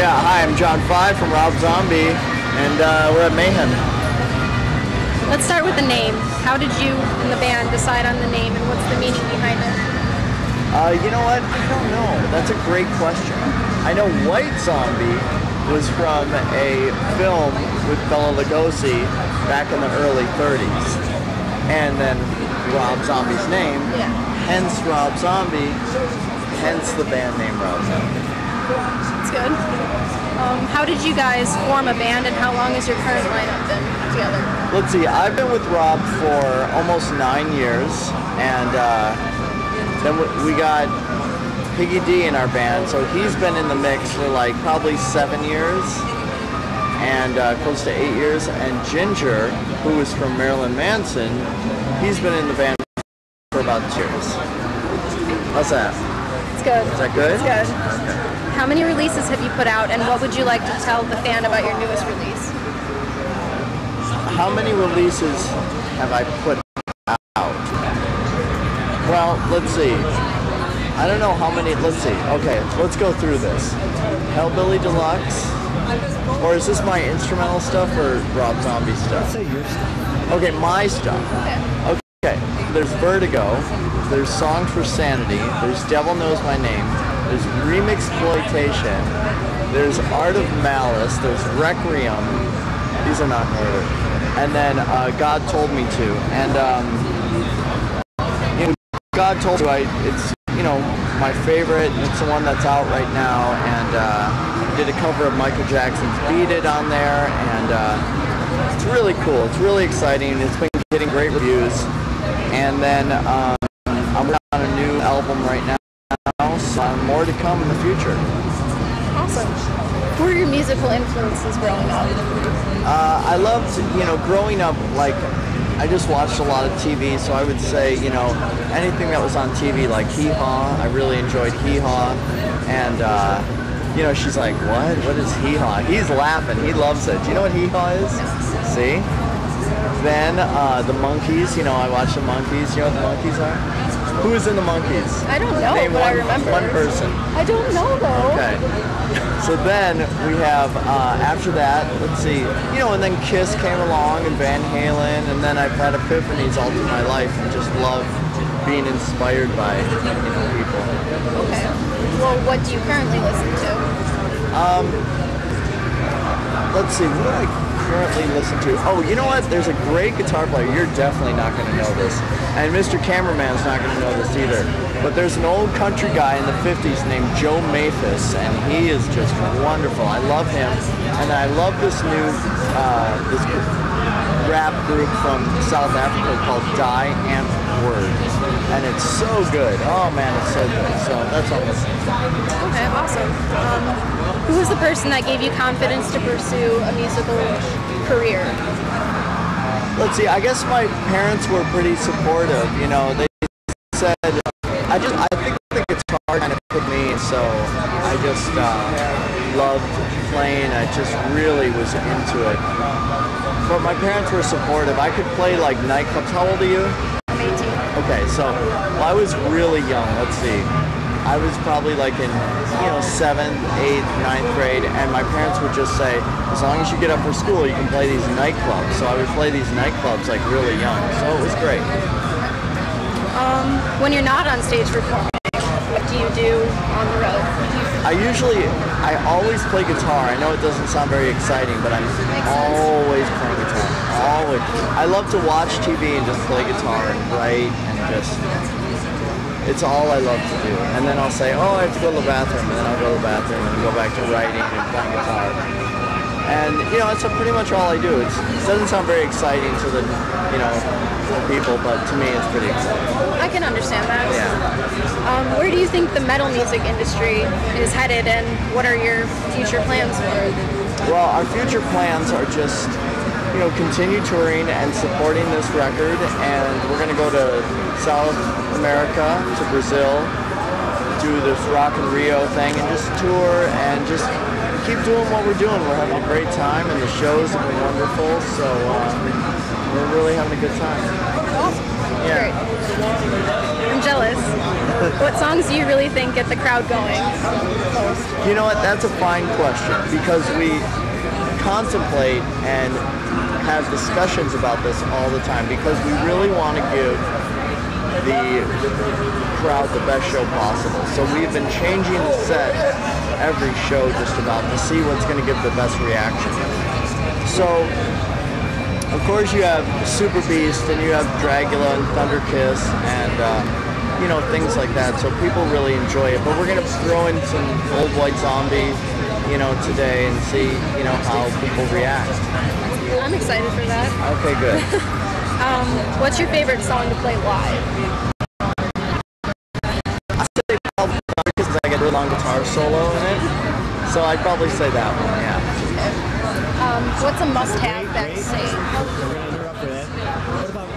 Yeah, hi, I'm John Five from Rob Zombie, and uh, we're at Mayhem. Let's start with the name. How did you and the band decide on the name and what's the meaning behind it? Uh, you know what? I don't know. That's a great question. I know White Zombie was from a film with Bela Lugosi back in the early 30s. And then Rob Zombie's name, Yeah. hence Rob Zombie, hence the band name Rob Zombie. That's good. Um, how did you guys form a band and how long has your current lineup been together? Let's see, I've been with Rob for almost nine years, and uh, then we- we got Piggy D in our band, so he's been in the mix for like probably seven years, and uh, close to eight years. And Ginger, who is from Marilyn Manson, he's been in the band for about two years. How's that? It's good. Is that good? It's good. How many releases have you put out and what would you like to tell the fan about your newest release? How many releases have I put out? Well, let's see. I don't know how many. Let's see. Okay, let's go through this. Hellbilly Deluxe. Or is this my instrumental stuff or Rob Zombie stuff? Okay, my stuff. Okay, there's Vertigo, there's Songs for Sanity, there's Devil Knows My Name, there's Remixploitation, there's Art of Malice, there's Requiem, these are not in order, and then uh, God Told Me To, and um, you know, God Told Me To, I, it's, you know, my favorite, it's the one that's out right now, and uh, did a cover of Michael Jackson's Beat It on there, and uh, it's really cool, it's really exciting, it's been getting great reviews, and then um, I'm on a new album right now, so more to come in the future. Awesome. Who are your musical influences growing up? Uh, I loved, you know, growing up, like, I just watched a lot of TV, so I would say, you know, anything that was on TV, like Hee Haw, I really enjoyed Hee Haw, and, uh, you know, she's like, what? What is Hee Haw? He's laughing, he loves it. Do you know what Hee Haw is? See? Then, uh, the Monkees, you know, I watched the Monkees, you know what the Monkees are? Who is in the Monkees? I don't know, Name but I one, remember. one person. I don't know though. Okay. So then we have uh, after that, let's see, you know, and then Kiss came along and Van Halen, and then I've had epiphanies all through my life and just love being inspired by you know people. Okay. Well, what do you currently listen to? Um, Let's see, what do I currently listen to? Oh, you know what? There's a great guitar player. You're definitely not going to know this, and Mr. Cameraman's not going to know this either. But there's an old country guy in the 50s named Joe Maphis, and he is just wonderful. I love him, and I love this new uh, this rap group from South Africa called Die and Word, and it's so good. Oh man, it's so good. So that's all I'm. Okay, awesome. Um, who was the person that gave you confidence to pursue a musical career? Let's see. I guess my parents were pretty supportive. You know, they said I just I think the guitar kind of put me, so I just uh, loved playing. I just really was into it. But my parents were supportive. I could play like nightclubs. How old are you? I'm 18. Okay, so well, I was really young. Let's see. I was probably like in, you know, seventh, eighth, ninth grade, and my parents would just say, as long as you get up for school, you can play these nightclubs. So I would play these nightclubs like really young. So it was great. Um, When you're not on stage performing, what do you do on the road? I usually, I always play guitar. I know it doesn't sound very exciting, but I'm always playing guitar. Always. I love to watch TV and just play guitar and write and just, it's all I love to do. And then I'll say, oh, I have to go to the bathroom, and then I'll go to the bathroom and go back to writing and playing guitar. And, you know, that's pretty much all I do. It's, it doesn't sound very exciting to the, you know, people, but to me it's pretty exciting. I can understand that. Yeah. Um, where do you think the metal music industry is headed, and what are your future plans for it? Well, our future plans are just, you know, continue touring and supporting this record, and we're going to go to South America, to Brazil, do this Rock in Rio thing, and just tour and just keep doing what we're doing. We're having a great time, and the shows have been wonderful, so uh, we're really having a good time. Awesome. Yeah. Great. I'm jealous. What songs do you really think get the crowd going? You know what? That's a fine question because we contemplate and have discussions about this all the time because we really want to give the crowd the best show possible. So we've been changing the set every show just about to see what's going to give the best reaction. So of course you have Super Beast and you have Dragula and Thunder Kiss and uh, you know things like that. So people really enjoy it. But we're gonna throw in some old white zombie, you know, today and see you know how people react. I'm excited for that. Okay, good. Um, what's your favorite song to play live? I say probably because I get a long guitar solo in it, so I'd probably say that one. Yeah. Um, what's a must-have backstage? We're gonna interrupt for that. What about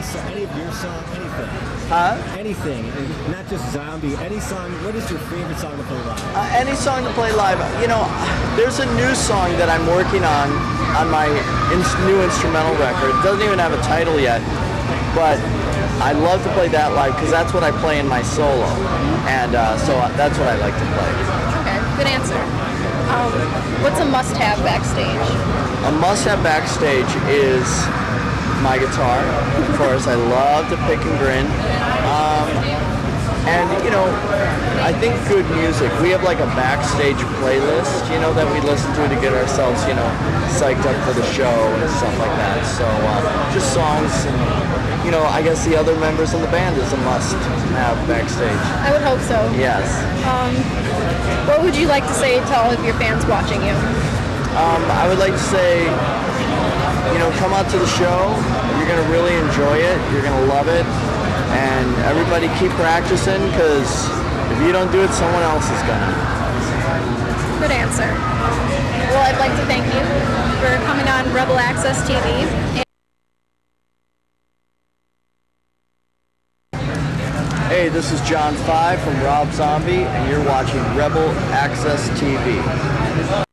any any song, any of your song, anything, Huh? anything, and not just zombie, any song? What is your favorite song to play live? Uh, any song to play live. You know, there's a new song that I'm working on on my ins- new instrumental record. It doesn't even have a title yet, but I love to play that live because that's what I play in my solo, and uh, so that's what I like to play. Okay, good answer. Um, what's a must-have backstage? A must-have backstage is my guitar. Of course, I love to pick and grin. Um, and you know, I think good music. We have like a backstage playlist, you know, that we listen to to get ourselves, you know, psyched up for the show and stuff like that. So uh, just songs, and you know, I guess the other members of the band is a must-have backstage. I would hope so. Yes. Um, what would you like to say to all of your fans watching you? Um, I would like to say, you know, come out to the show. You're going to really enjoy it. You're going to love it. And everybody keep practicing because if you don't do it, someone else is going to. Good answer. Well, I'd like to thank you for coming on Rebel Access TV. Hey, this is John Five from Rob Zombie, and you're watching Rebel Access TV.